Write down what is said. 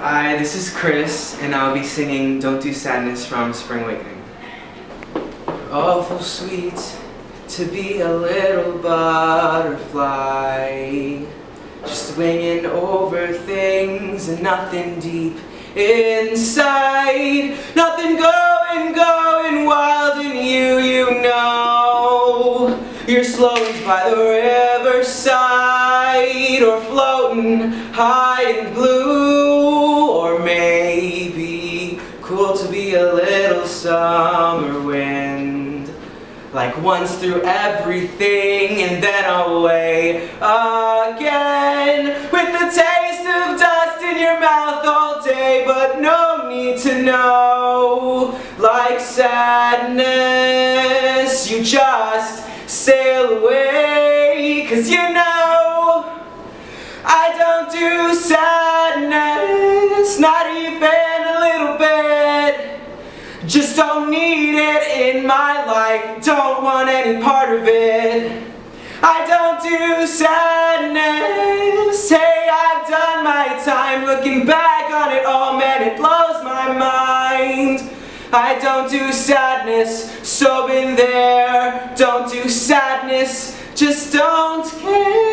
Hi, this is Chris, and I'll be singing Don't Do Sadness from Spring Awakening. Awful sweet to be a little butterfly, just winging over things and nothing deep inside. Nothing going, going wild in you, you know. You're slowing by the riverside or floating high and blue to be a little summer wind. Like once through everything and then away. Again with the taste of dust in your mouth all day but no need to know. Like sadness you just sail away cause you know I don't do sadness just don't need it in my life. Don't want any part of it. I don't do sadness. Hey I've done my time. Looking back on it all man it blows my mind. I don't do sadness, so been there. Don't do sadness, just don't care.